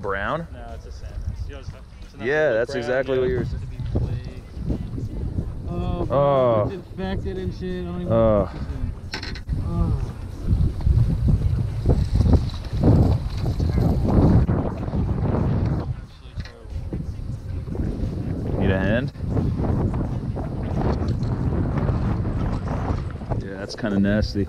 brown? No, it's a salmon. It's- Yeah, that's brown, exactly yeah. what you're. Oh, Oh. it's infected and shit. I don't even Oh. Oh. Need a hand? Yeah, that's kind of nasty.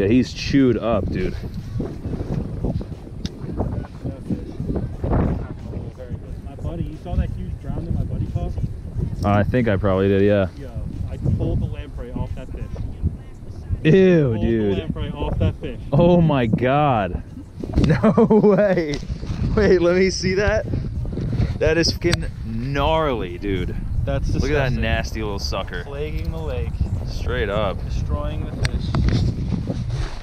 Yeah, he's chewed up, dude. Very good. My buddy, you saw that huge brown that my buddy caught? I think I probably did, yeah. Yo, I pulled the lamprey off that fish. Ew, pulled the dude. lamprey off that fish. Oh my god. No way. Wait, let me see that. That is fucking gnarly, dude. That's Look at that nasty little sucker. Plaguing the lake, Straight up. destroying the fish.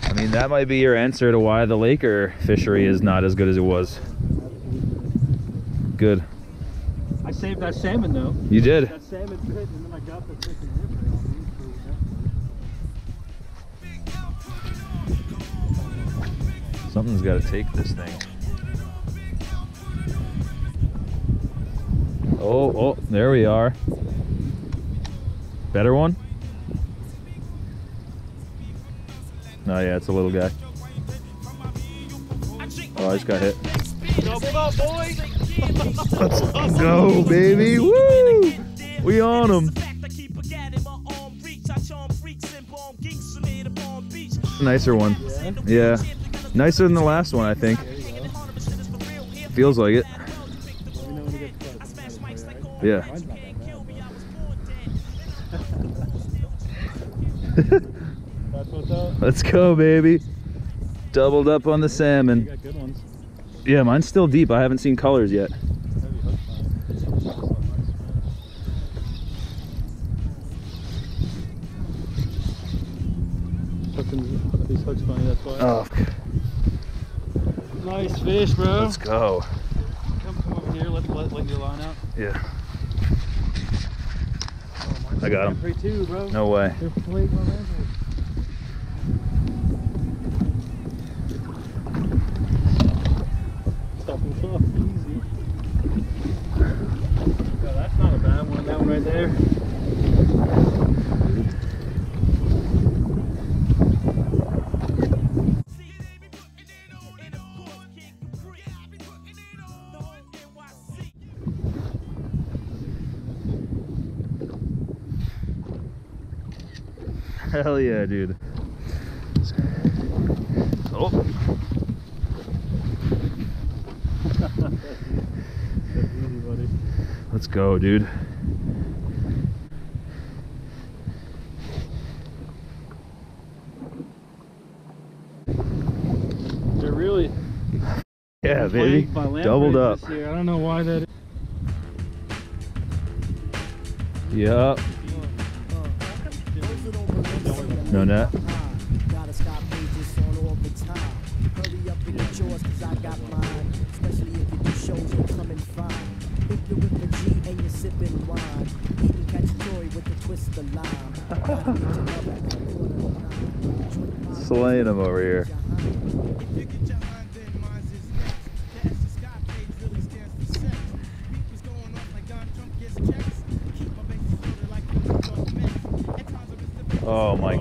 I mean, that might be your answer to why the Laker fishery is not as good as it was. Good. I saved that salmon though. You did. That salmon fit, and then I got the freaking Something's got to take this thing. Oh, oh, there we are. Better one? Oh yeah, it's a little guy. Oh, I just got hit. Double up, boys! Let's go, baby. Woo! We on them. Nicer one. Yeah. Nicer than the last one, I think. Feels like it. Let me know when you get close. Yeah. Mine's not that bad. That's what's up. Let's go, baby. Doubled up on the salmon. got good ones. Yeah, mine's still deep. I haven't seen colors yet. Heavy hook on. Hooking, these hooks funny, that's why. Oh, Nice fish, bro. let's go. Come, come over here, let, let, let your line out. Yeah. Oh, I got lamprey too, bro. No way. Hell yeah, dude. Oh, Easy, let's go, dude. They're really Yeah, baby. by Doubled up. this year. I don't know why that is. Yup. No net. Gotta stop pages on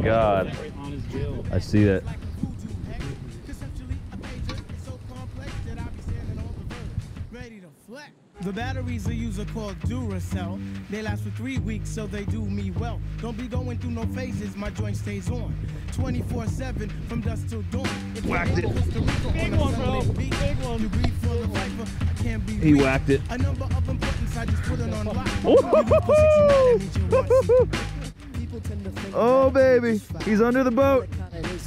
god. Right on his bill. I see that. The batteries I use are called Duracell. They last for three weeks, so they do me well. Don't be going through no phases, my joint stays on. 24-7 from dusk till dawn. If Whacked it. Big on one, bro. Beat, Big one. You breathe for the viper, I can't be He reached. whacked it. A number of importance, I just put it on lock. Oh, baby. He's under the boat.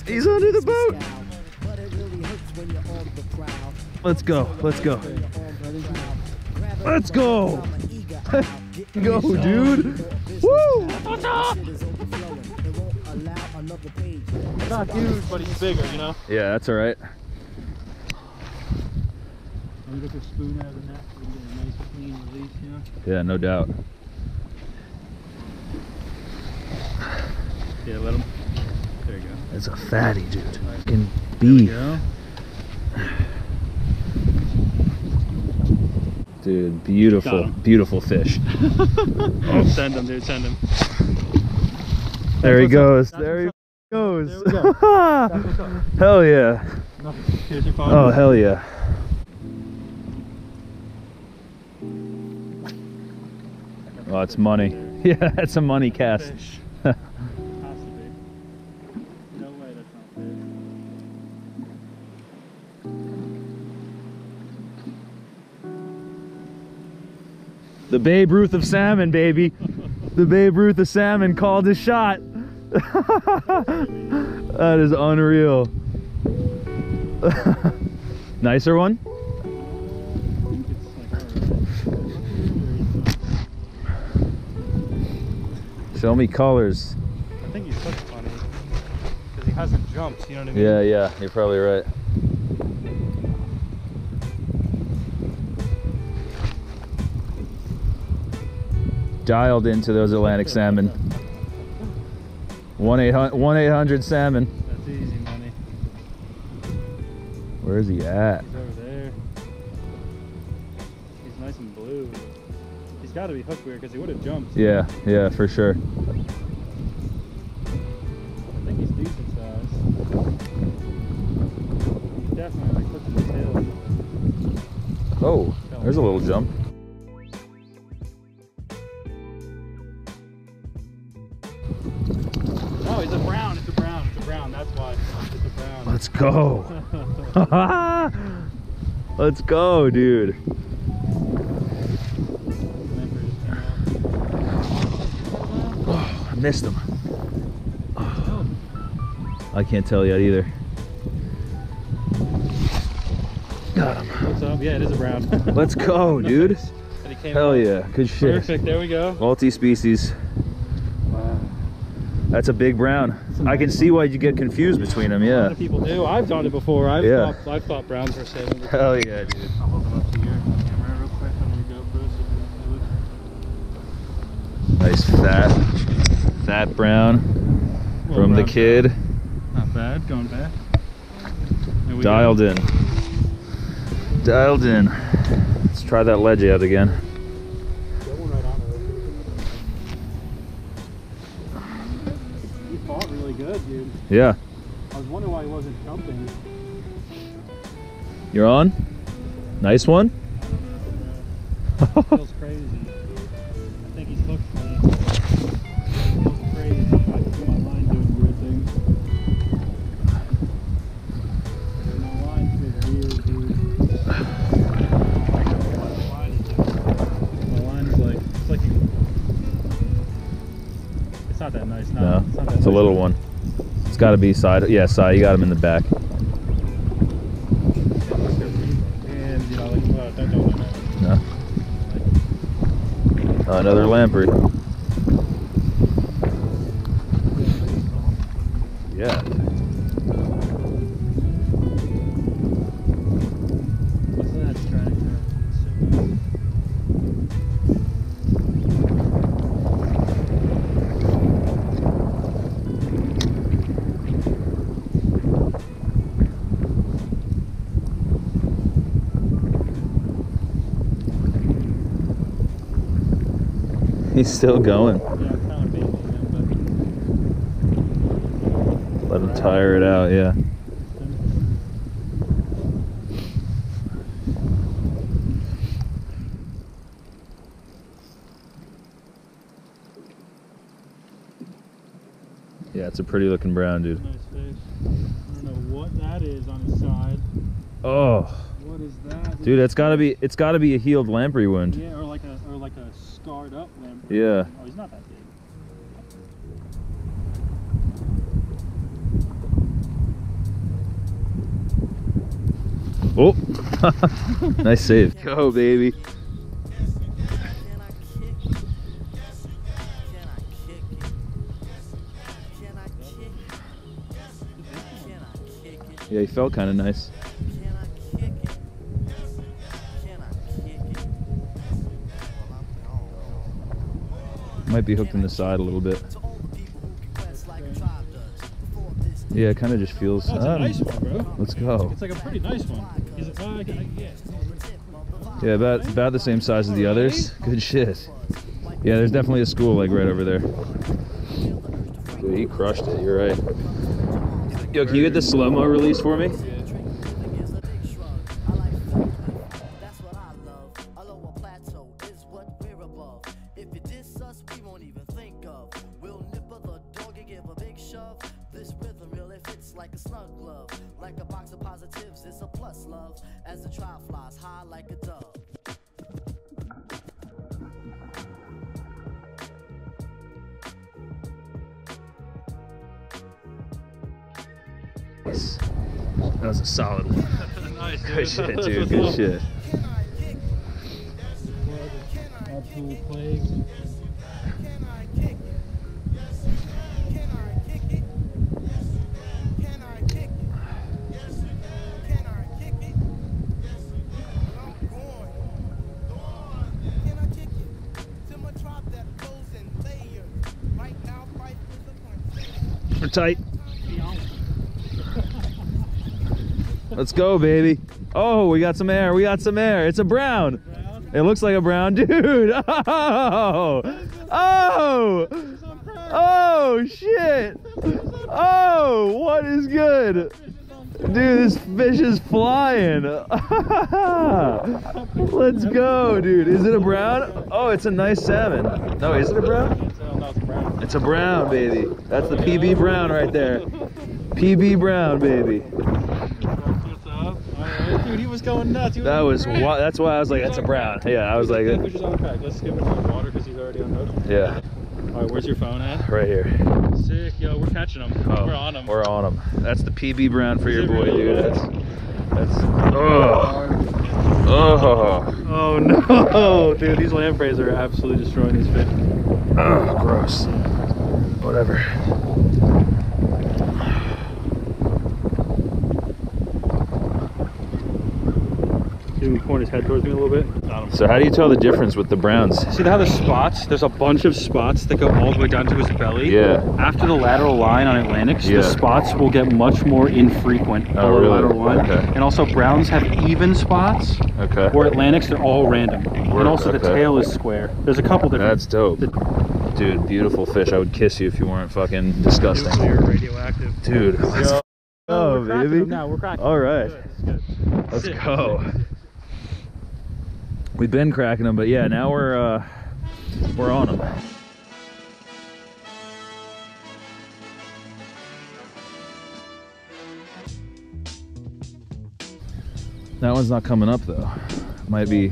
He's under the boat. scowl. But it really hurts when you're on the prowl. Let's go. Let's go. When you're on the prowl. Grab it Let's go. Go, dude. Woo. now. This shit is overflowing. It won't allow another page. Not huge, but he's bigger, you know? Yeah, that's all right. Yeah, no get the spoon out of the net so we can get a nice clean release, you know? Yeah, no doubt. Yeah, let him. There you go. It's a fatty, dude. Fucking There we beef. go. Dude, beautiful, beautiful fish. Oh, send him, dude. Send him. There he what's up. goes. That's There he goes. There go. That's what's up. hell yeah. No, here's your phone. Oh, hell yeah. Oh, it's money. Yeah, that's a money cast. Fish. The Babe Ruth of salmon, baby. The Babe Ruth of salmon called his shot. that is unreal. Nicer one? It's like, alright. Show me colors. I think he's funny. Because he hasn't jumped, you know what I mean? Yeah, yeah, you're probably right. Dialed into those Atlantic salmon. 1 800 salmon. That's easy money. Where is he at? He's over there. He's nice and blue. He's got to be hooked weird because he would have jumped. Yeah, yeah, for sure. I think he's decent size. He's definitely like hooked in the tail. Oh, there's a little jump. Go. Let's go, dude. Lamprey just came out. Oh, I missed him. I can't tell yet either. Got him. Yeah, it is a brown. Let's go, dude. Hell yeah, good shit. Perfect. There we go. Multi-species. That's a big brown. I can see why you get confused between them. A lot Yeah. of people do. I've done it before. I've Yeah. thought I've thought browns were before. Hell yeah, dude. I'll hold up to your camera real quick on your GoPro so you can Nice fat, fat brown Little from the kid. Not bad. Going back. We go. Dialed in. Dialed in. Let's try that ledge out again. Got one right on it. He fought really good, dude. Yeah. I was wondering why he wasn't jumping. You're on? Nice one? Feels crazy. I think he's hooked me. Feels crazy. I can feel my line doing weird things. My line feels weird, dude. My line is just- My line is like, it's like you, it's not that nice. No, No, it's, it's a little one. Got to be side. Yeah, side. You got him in the back. No. Uh, another lamprey. Yeah. He's still going. Yeah, I'm kind of beating him, Let him tire it out. Yeah. Yeah, it's a pretty looking brown, dude. nice. I don't know what that is on his side. Oh, What is that? dude, it's gotta be. It's gotta be a healed lamprey wound. Yeah, like a or like a scarred up limb. Yeah. Oh, he's not that big. Oh, nice save. Go, baby. Can I kick it? Can I kick it? Can I kick it? Can I kick it? Yeah, he felt kind of nice. Might be hooked in the side a little bit. To all the people who confess like a Yeah, it kind of just feels. Oh, it's I a don't- nice one, bro. Let's go. It's like a pretty nice one. He's like, oh, uh, I, I, yeah. Yeah, about about the same size as the others. Good shit. Yeah, there's definitely a school like right over there. Dude, he crushed it. You're right. Yo, can you get the slow mo release for me? Plus love. As the trial flies high like a dove. That was a solid one. nice, Good shit, dude. Good shit. Tight. Let's go, baby. Oh, we got some air. We got some air. It's a brown. It looks like a brown dude. Oh, oh, oh, shit. Oh, what is good? Dude, this fish is flying. Let's go, dude. Is it a brown? Oh, it's a nice salmon. No, is it a brown? It's, no, it's brown. It's a brown, baby. That's the PB Brown right there. PB Brown, baby. Dude, he was going nuts. He That on was why. That's why I was like, that's a brown. Yeah, I was like, That fish is on crack. Let's skip it to water because he's already unhooked. yeah, All right, where's your phone at? right here. Sick, yo, we're catching him. Oh, we're on him. We're on him. That's the PB Brown for your Is it boy, really? dude. That's that's. Oh, oh, Oh no, dude, these lampreys are absolutely destroying these fish. Oh, gross. Whatever. Dude, he point his head towards me a little bit. So how do you tell the difference with the browns? See how the spots? There's a bunch of spots that go all the way down to his belly. Yeah. After the lateral line on Atlantics, Yeah. the spots will get much more infrequent Oh, below really? lateral line. Okay. And also Browns have even spots, Okay. or Atlantics they're all random. Word, and also the tail is square. There's a couple different. That's dope. Dude, beautiful fish. I would kiss you if you weren't fucking disgusting. Nuclear radioactive. Dude, let's Yo. go, we're baby. them now. We're cracking. All them. right. Good, good. Let's Sick, go. sick. We've been cracking them, but yeah, now we're uh we're on them. That one's not coming up though. Might be,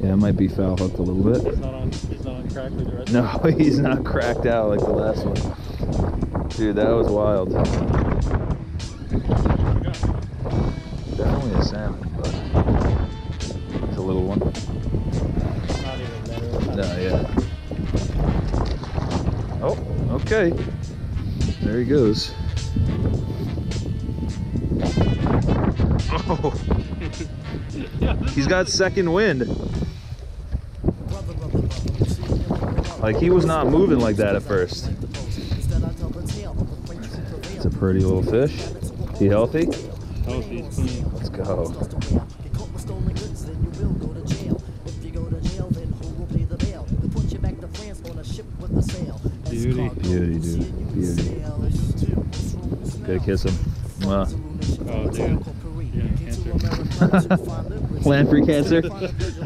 yeah, it might be foul hooked a little bit. He's not on. He's not on crack with the rest. No, he's not cracked out like the last one. Dude, that was wild. Definitely a salmon, but it's a little one. Not even there. No, yeah. Oh, okay. There he goes. Oh, he's got second wind. Brother, brother, brother, you see him in the brother. Like he was not moving like that at first. Instead, I tell the tale of the French who prevail. It's a pretty little fish. He healthy? Healthy. Let's go. Get caught with stolen goods, then you will go to jail. If you go to jail, then who will pay the bail? They put you back to France on a ship with a sail. As Beauty. Beauty, dude. see and you Beauty. sail. As you do, Gotta kiss him. Mwah. Oh, dude. Yeah, cancer. Lamprey cancer?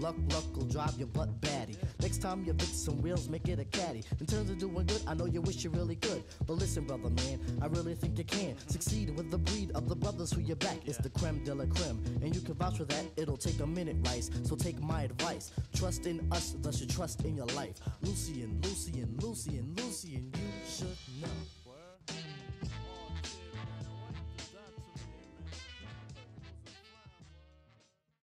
luck, luck will drive your butt batty. Next time you fix some wheels, make it a caddy. In terms of doing good, I know you wish you really could. But listen, brother, man, I really think you can succeed with the breed of the brothers who you back. It's the creme de la creme. And you can vouch for that, it'll take a minute, Rice. So take my advice. Trust in us, thus you trust in your life. Lucy and Lucy and you should know.